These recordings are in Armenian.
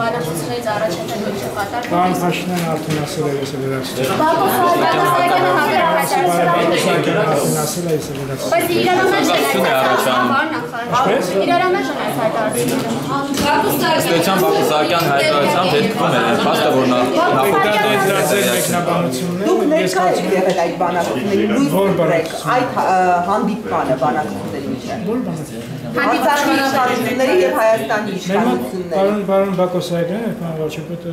բանակցություններից առաջ հետո չկատարվում։ Պարոն Փաշինյանը արդեն ասել է ես վերացրել։ Բակոս Սարգսյանը Սարգսյանը արդեն ասել է ես վերացրել։ Բայց իրարամեժն է առաջանում։ Ինչպես? Իրարամեժն է հայտարարությունը։ Ստեյցան Բակո Սահակյան հայտարարությամբ հետքում է փաստը որ նա Դա դե դրա ձեր մեկնաբանությունն Դուք է, ես ներկա եք կարծում եմ եղել այդ բանակցությունների լույս այդ ա, հանդիպմանը բանակցությունների միջև։ որ բանացել։ Արցախի իշխանությունների եւ Հայաստանի իշխանությունների։ պարոն պարոն Բակոսյանը, պարոն վարչապետը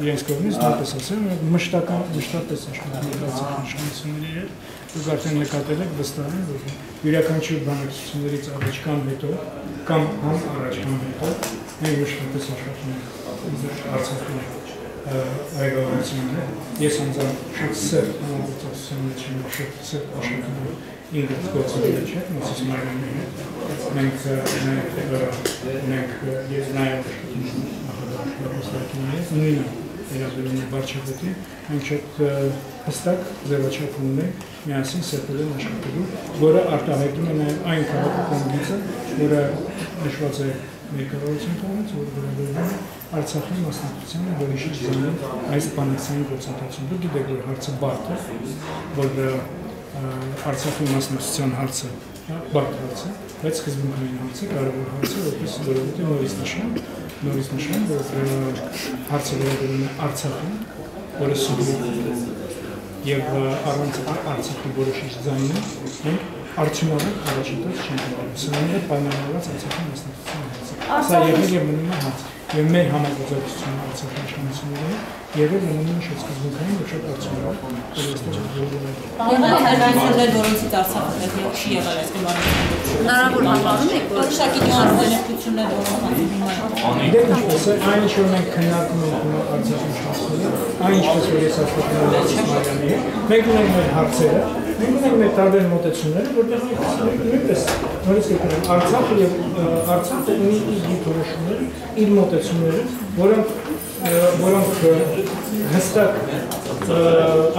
իրենց կողմից նույնպես ասել է մշտական մշտապես իշխանությունների հետ դուք արդեն նկատել եք վստահ եմ որ յուրաքանչյուր բանակցություններից առաջ կամ հետո կամ համ առաջ կամ հետո մենք մշտապես աշխատում ենք Արցախի այգավորությունները ես անձամբ շատ սեր համագործակցության մեջ եմ շատ սեր աշխատում եմ ինքս գործերի մեջ եմ մասից մարմինի հետ մենք մենք ես նաև նախագահի նույնը վերաբերում է վարչապետին, մենք շատ հստակ ձևաչափ ունենք միասին սեպելեն աշխատելու, որը արտահայտում է նաև այն քաղաքական գիծը, որը նշված է մեր կառավարության կողմից, որը վերաբերում է Արցախի մասնակցությանը, որի շրջանում այս բանակցային գործընթացում։ Դուք գիտեք, որ հարցը բարդ է, որ Արցախի մասնակցության հարցը բարդ հարց է, բայց սկզբունքային հարց է, կարևոր հարց է, որպես որովհետև նորից նշեմ, նորից նշեմ, որ հարցը վերաբերում է Արցախին, որը սուբյեկտ եւ առանց Արցախի որոշիչ ձայնի մենք արդյունավետ առաջընթաց չենք Սրանն է պայմանավորված Արցախի մասնակցության հարցը։ Սա եղել եւ մնում է հարց։ Եվ մեր համագործակցությունը Արցախի իշխանությունների եղել մնում է շատ սկզբունքային եւ շատ արդյունավետ։ Որ այստեղ որոնք Եղել հերայիններ, որոնցից Արցախը դեռ չի եղել այս կմարությունից։ Հնարավոր համարում եք, որ Որոշակի նյուանսներ, որոնք Դե ինչպես է, այն ինչ որ մենք քննարկում ենք Արցախի իշխանությունները, այն ինչպես որ ես հետ, մենք ունենք մեր հարցերը, մենք ունենք մեր տարբեր մոտեցումները, որտեղ մենք նույնպես նորից կգրեմ Արցախը եւ Արցախը ունի իր դիրքորոշումները, իր մոտեցումները, որոնք որոնք հստակ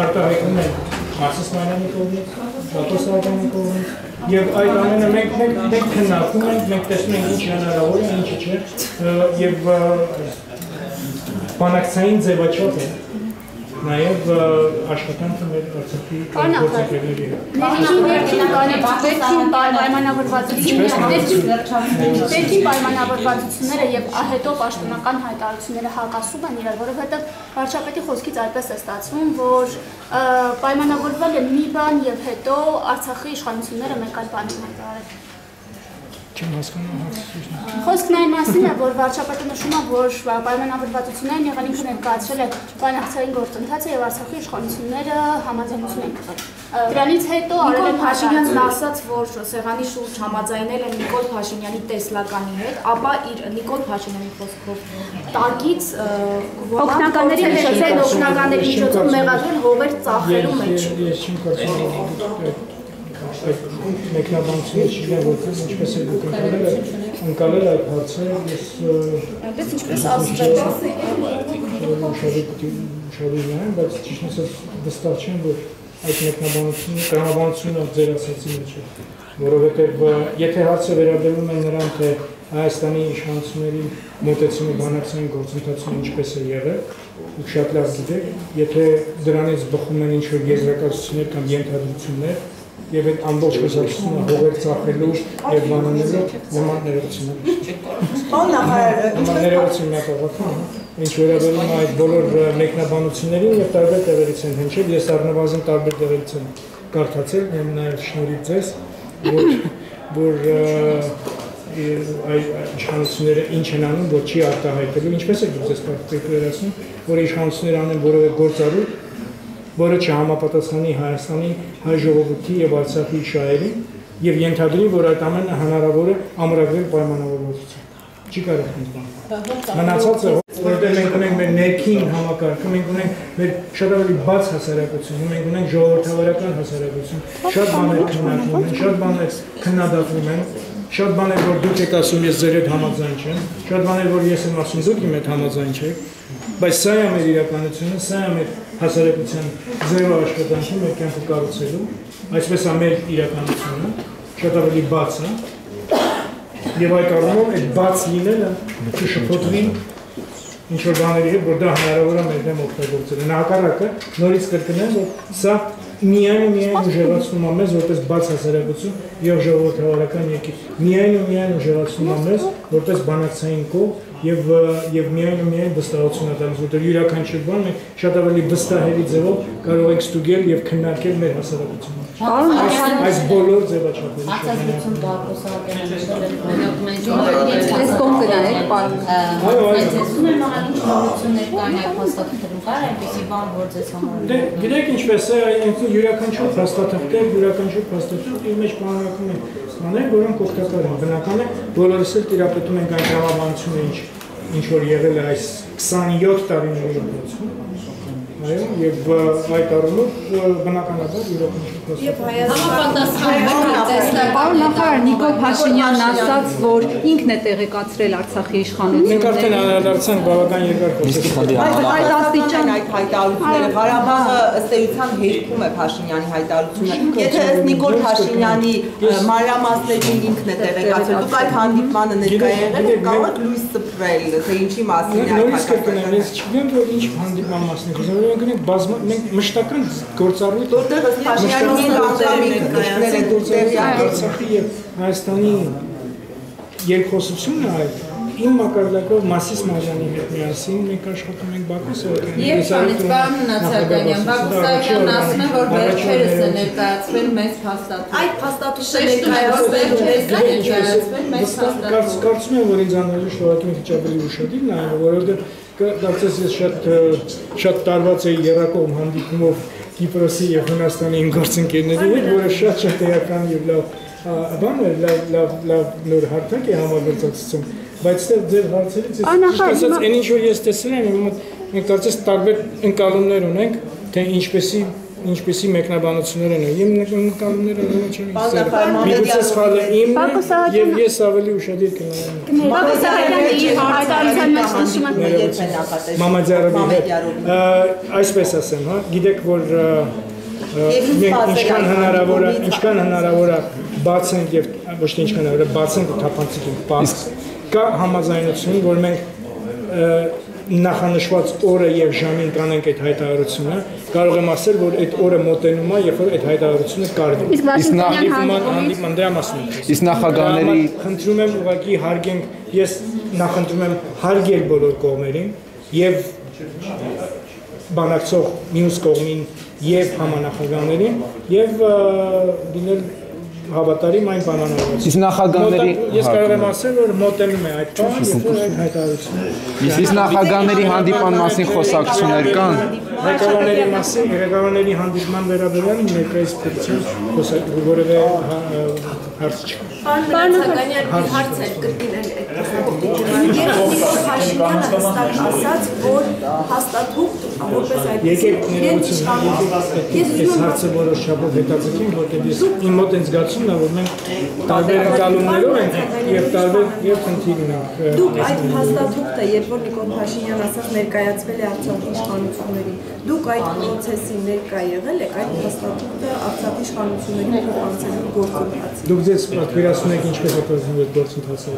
արտահայտվում են Մարսես Մանյանի կողմից, Բակոս Սարգսյանի կողմից եւ այդ ամենը մենք մենք մենք քննարկում ենք, մենք տեսնում ենք ինչ հնարավոր է, ինչը չէ եւ բանակցային ձևաչափ է նաև աշխատանքը մեր Արցախի գործընկերների հետ։ Ներքին ներքին ներքին պայմանավորվածությունները, ներքին պայմանավորվածությունները եւ հետո պաշտոնական հայտարարությունները հակասում են իրար, որովհետեւ վարչապետի խոսքից այդպես է ստացվում, որ պայմանավորվել է մի բան եւ հետո Արցախի իշխանությունները մեկ այլ բան են հայտարարել։ Չեմ հասկանում հարցը։ Խոսքն այն մասին է, որ վարչապետը նշում է, որ պայմանավորվածություններն եղան ինքը ներկայացրել է բանակցային գործընթացը եւ Արցախի իշխանությունները համաձայնություն են տվել։ Դրանից հետո արել Փաշինյանն ասաց, որ սեղանի շուրջ համաձայնել են Նիկոլ Փաշինյանի տեսլականի հետ, ապա իր Նիկոլ Փաշինյանի խոսքով տակից Օգնականների միջոցով օգնականների միջոցով մեղադրել հողեր ծախելու մեջ։ Ես ես չեմ կարծում այդ մեկնաբանությունը չգիտեմ որպես ինչպես է դուք ընկալել ընկալել այդ հարցը ես Այնպես ինչպես ասվել։ ունեմ, բայց ճիշտ ասած վստահ չեմ, որ այդ մեկնաբանությունը տրամաբանությունը ձեր ասացի մեջ է, որովհետև եթե հարցը վերաբերում է նրան, թե Հայաստանի իշխանությունների մոտեցումը բանակցային գործընթացում ինչպես է եղել, դուք շատ լավ գիտեք, եթե դրանից բխում են ինչ-որ եզրակացություններ կամ ենթադրություններ, եւ այդ ամբողջ խոսակցությունը հողեր ծախելու եւ բանանելու նման ներողություններ։ Պարոն նախարար, Նման ներողություն մեկավարքում, ինչ վերաբերում է այդ բոլոր մեկնաբանություններին եւ տարբեր տեղերից են հնչել, ես առնվազն տարբեր տեղերից եմ կարդացել, եւ նաեւ շնորհիվ ձեզ, որ որ այ իշխանությունները ինչ են անում, որ չի արտահայտելու, ինչպես է դուք ձեզ պատկերացնում, որ իշխանությունները անեն որևէ գործառույթ, որը չհամապատասխանի Հայաստանի հայ ժողովրդի եւ Արցախի շահերին եւ ենթադրի, որ այդ ամենը հնարավոր է ամրագրել պայմանավորվածությամբ։ Չի կարող ընդունել։ Մնացածը, որտեղ մենք ունենք մեր ներքին համակարգը, մենք ունենք մեր շատ ավելի բաց հասարակություն, մենք ունենք ժողովրդավարական հասարակություն, շատ բաներ քննարկվում են, շատ բաներ քննադատվում են, շատ բաներ որ դուք եք ասում ես ձեր հետ համաձայն չեմ, շատ բաներ որ ես եմ ասում դուք իմ հետ համաձայն չեք, բայց սա է մեր իրականությունը, սա է մեր հասարակության ձևը աշխատանքի մեր կյանքը կառուցելու, այսպես է մեր իրականությունը, շատ ավելի բաց է։ եւ այդ առումով այդ բաց լինելը չշփոթվի ինչ որ բաների հետ, որ դա հնարավոր է մեր դեմ օգտագործել։ Հակառակը նորից կրկնեմ, որ սա միայն ու միայն ուժեղացնում է մեզ որպես բաց հասարակություն եւ ժողովրդավարական եկիր։ Միայն ու միայն ուժեղացնում է մեզ որպես բանակցային կողմ եւ եւ միայն ու միայն վստահություն է տալիս, որտեղ յուրաքանչյուր բան մենք շատ ավելի վստահելի ձևով կարող ենք ստուգել եւ քննարկել մեր հասարակությունը։ Այս այս բոլոր ձևաչափերի Արտադրություն Բակոսակյանը նշել է Այս գնայեք, պարոն։ Այո, այո։ Այսինքն է նորմալի շնորհություններ կան այդ հաստատությունում կար այնպեսի բան, որ ձեզ համար Դե գիտեք ինչպես է, այնքան յուրաքանչյուր փաստաթղթեր, յուրաքանչյուր փաստաթղթ իր մեջ բանակում են բաներ, որոնք օգտակար են։ Բնական է, բոլորս էլ տիրապետում ենք այն տրամաբանությունը, ինչ ինչ որ եղել է այս 27 տարիների ընթացքում։ Այո, եւ այդ առումով բնականաբար յուրաքանչյուր Եվ Հայաստան Պարոն նախարար Նիկոլ Փաշինյանն ասաց, որ ինքն է տեղեկացրել Արցախի Մենք արդեն անդրադարձանք բավական երկար խոսեցինք։ Այդ աստիճան այդ հայտարարությունները Ղարաբաղը ըստ էության հերքում է Փաշինյանի հայտարարությունը։ Եթե ըստ Նիկոլ Փաշինյանի մանրամասներին ինքն է տեղեկացրել, դուք այդ հանդիպմանը ներկայ եղել եք, կարող եք լույս սփռել, թե ինչի մասին է հայտարարությունը։ ես չգիտեմ որ ինչ հանդիպման մասն է Մենք ունենք բազմա մենք մշտական գործառույթ Որտեղ Փաշինյանի է տեղյակ եք։ Արցախի եւ Հայաստանի երկխոսությունը այդ իմ մակարդակով Մասիս Մազանի հետ միասին մենք աշխատում ենք Բաքու սովետական Եվ քանից պարոն Նացականյան, Բակուսակյանն ասում է, որ վերջերս է ներկայացվել մեծ փաստաթուղթ։ այդ փաստաթուղթը է, որ վերջերս է ներկայացվել մեծ փաստաթուղթ։ Կարծում եմ, որ ինձ անհրաժեշտ քիչ ավելի ուշադիր նայել, որովհետև կարծես ես շատ շատ տարված էի երակողմ հանդիպումով Կիպրոսի եւ Հունաստանի իմ գործընկերների հետ, որը շատ շատ էական եւ լավ բան էր, լավ լավ լավ նոր հարթակ է համագործակցություն, բայց դեռ ձեր հարցերից ես ասած, այն ինչ որ ես տեսել եմ, իմ մենք կարծես տարբեր ընկալումներ ունենք, թե ինչպեսի ինչպեսի մեկնաբանություններ են։ Իմ ընկալումները ոնց չեն Նախարյան, Միգուցե սխալը է Սահակյան- եւ ես ավելի ուշադիր կնայեմ։ Բակոսյանը իր նշում է Երբ է նախատեսվում։ Մամադյարովի հետ այսպես ասեմ, հա, գիտեք որ մենք ինչքան հնարավոր է, ինչքան հնարավոր է բացենք եւ ոչ թե ինչքան հնարավոր է բացենք ու թափանցիկենք բաց։ Կա համաձայնություն, որ մենք նախանշված օրը եւ ժամին կանենք այդ հայտարարությունը, կարող եմ ասել, որ այդ օրը մոտենում է, երբ որ այդ հայտարարությունը կարդի։ Իսկ Վաշինգտոնյան Հանդիպման դրա մասին եմ Իսկ նախագահների խնդրում եմ ուղղակի հարգենք, ես նախընտրում եմ հարգել բոլոր կողմերին եւ բանակցող մյուս կողմին եւ համանախագահներին եւ լինել հավատարիմ այն պայմանավորվածին։ Իսկ նախագահների- ես կարող եմ ասել, որ մոտենում է այդ բանը, որ այդ հայտարարությունը։ իսկ նախագահների հանդիպան մասին խոսակցություններ կան։ Ղեկավարների մասին, ղեկավարների հանդիպման վերաբերյալ ներկայիս փորձել որևէ հա- հարց չկա։ Պարոն Նացականյան մի հարց էր կրկինել այդ Lord. Երբ Նիկոլ Փաշինյանը հստակ ասաց, որ հաստատուղթ որպես այդպես իրեն եկեք Ես ուզում եմ հարցը որոշ չափով հետաձգենք, որտեղ ես իմ մոտ այն զգացումն է, որ մենք տարբեր ընկալումներով ենք եւ տարբեր եւ խնդիր ունենք։ Դուք այդ հաստատուղթը, երբ որ Նիկոլ Փաշինյան ասաց ներկայացվել է Արցախի իշխանություններին, դուք այդ process-ին ներկա եղել եք այդ հաստատուղթը Արցախի իշխանություններին փոխանցելու գործընթացին։ Դուք ձեզ պատկերացնում եք ինչպես է գործընթացը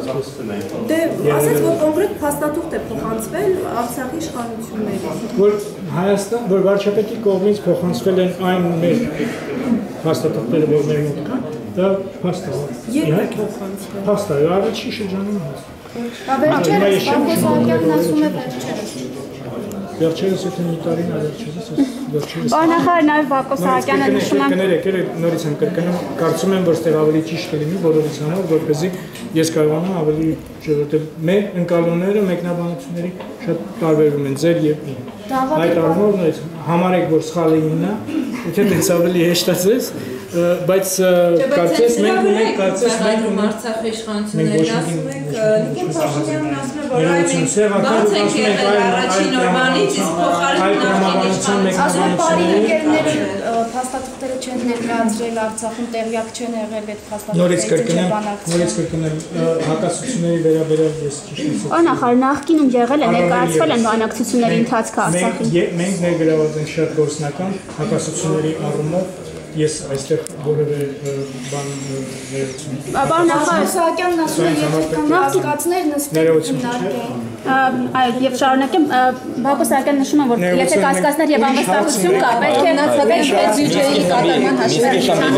Դե ասաց, որ կոնկրետ հաստատուղթ է փոխանցվել Արցախի իշխանություններին։ Որ Հայաստան, որ վարչապետի կողմից փոխանցվել են այն մեր հաստատությունները, որ մեր մոտ կան, դա փաստ է։ Երբ փոխանցվել։ Փաստ է, առաջի շրջանում է։ Վերջերս Բակոսյանն ասում է վերջերս։ Վերջերս եթե մի տարին վերջերս, վերջերս Պարոն նախարար նաև Բակո Սահակյանը նշում է Կներեք, երեք նորից եմ կրկնում, կարծում եմ, որ ստեղ ավելի ճիշտ կլինի բոլորից համար, որպեսզի ես կարողանամ ավելի շրջել մեր ընկալումները մեկնաբանությունների շատ տարբերվում են ձեր եւ իմ։ Այդ առումով նույնիսկ համարեք, որ սխալը իմն է, եթե դից ավելի հեշտ ասես, ը, բայց կարծես մենք ունենք, կարծես մենք ունենք Արցախի Մենք Նիկոլ Նորից Փաշինյանն ասում որ այդ նորմալից իսկ փոխարինում Ասում է բարի ընկերները փաստաթղթերը չեն ներկայացրել Արցախում տեղյակ չեն եղել այդ կրկնեմ, փաստաթղթերի նորից կրկնեմ, հակասությունների վերաբերյալ ես ճիշտ Պարոն նախարար նախկինում եղել է ներկայացվել են բանակցությունների ընթացքը Արցախին։ մենք ներգրաված ենք շատ գործնական հակասությունների առումով ես այստեղ որևէ բան ներեցում։ նախարար, Սահակյանն ասում է, եթե Ներողություն։ Ա, քննարկեն։ այո, եւ շարունակեմ Բակոս Սահակյանն նշում է, որ եթե կասկածներ եւ անվստահություն կա, պետք է Գնացական բյուջեի կատարման հաշվետվության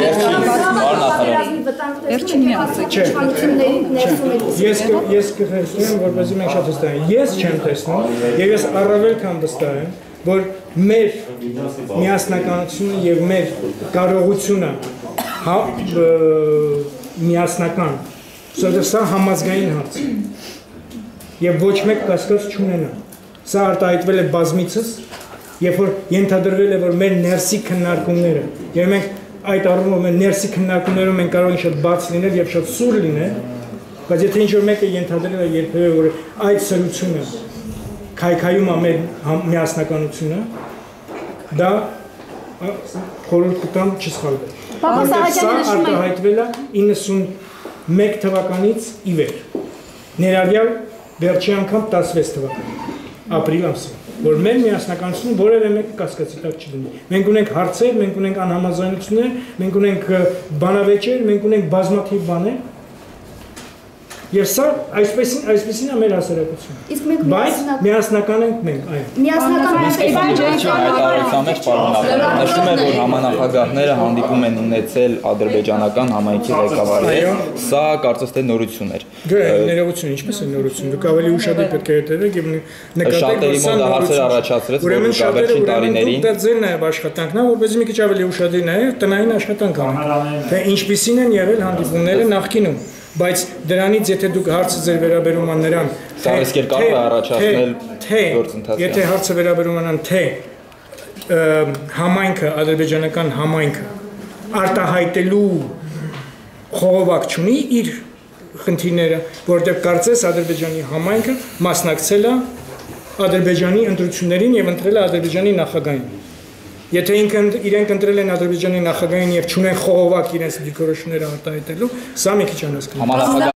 Վերջին մի իշխանությունների ներսում է Ես ես կխնդրեմ, որպեսզի մենք շատ հստակ ենք։ Ես չեմ տեսնում եւ ես առավել քան վստահ եմ, որ մեր միասնականությունը եւ մեր կարողությունը հա միասնական որովհետեւ սա համազգային հարց Եվ ոչ մեկ կասկած չունենա։ Սա արտահայտվել է բազմիցս, երբ որ ենթադրվել է, որ մեր ներսի քննարկումները, եւ մենք այդ առումով մեր ներսի քննարկումներում մենք կարող շատ բաց լինել եւ շատ սուր լինել, բայց եթե ինչ որ մեկը ենթադրել է երբեւե որ այդ սրությունը քայքայում է մեր միասնականությունը, դա խորհուրդ կտամ չսխալվել։ Որտեղ սա արտահայտվել է 91 թվականից ի վեր։ Ներառյալ վերջի անգամ 16 թվականին, ապրիլ ամսին, որ մեր միասնականությունը որևէ մեկը կասկածի տակ չդնի։ Մենք ունենք հարցեր, մենք ունենք անհամաձայնություններ, մենք ունենք բանավեճեր, մենք ունենք բազմաթիվ բաներ։ Եվ սա այսպեսին այսպեսին է մեր հասարակությունը։ Իսկ մենք Բայց միասնական միասնական ենք մենք, այո։ միասնական նախարար նշում է որ համանախագահները հանդիպում են ունեցել ադրբեջանական համայնքի հետ սա կարծես թե նորություն էր Դե ներողություն, ինչպես է նորություն։ Դուք ավելի ուշադիր պետք է հետևեք եւ նկատեք, Շատերի սա հարցեր առաջացրեց, որ Ուրեմն վերջին ուրեմն տարիներին- դուք դա ձեր նաեւ աշխատանքն է, որպեսզի մի քիչ ավելի ուշադիր նայեք, տնային աշխատանք անեք։ Թե ինչպիսին են եղել հանդիպումները նախկինում բայց դրանից եթե դուք հարցը ձեր վերաբերում ան նրան Սա ռիսկ էր կարող է առաջացնել թե գործընթացի եթե հարցը վերաբերում անան թե համայնքը ադրբեջանական համայնքը արտահայտելու խողովակ չունի իր խնդիրները, որտեղ կարծես Ադրբեջանի համայնքը մասնակցել է Ադրբեջանի ընտրություններին եւ ընտրել է Ադրբեջանի նախագահին։ Եթե ինքը ընդ- իրենք ընտրել են Ադրբեջանի նախագահին եւ չունեն խողովակ իրենց դիրքորոշումները արտահայտելու, սա մի քիչ անհասկանալի։ համանախագահ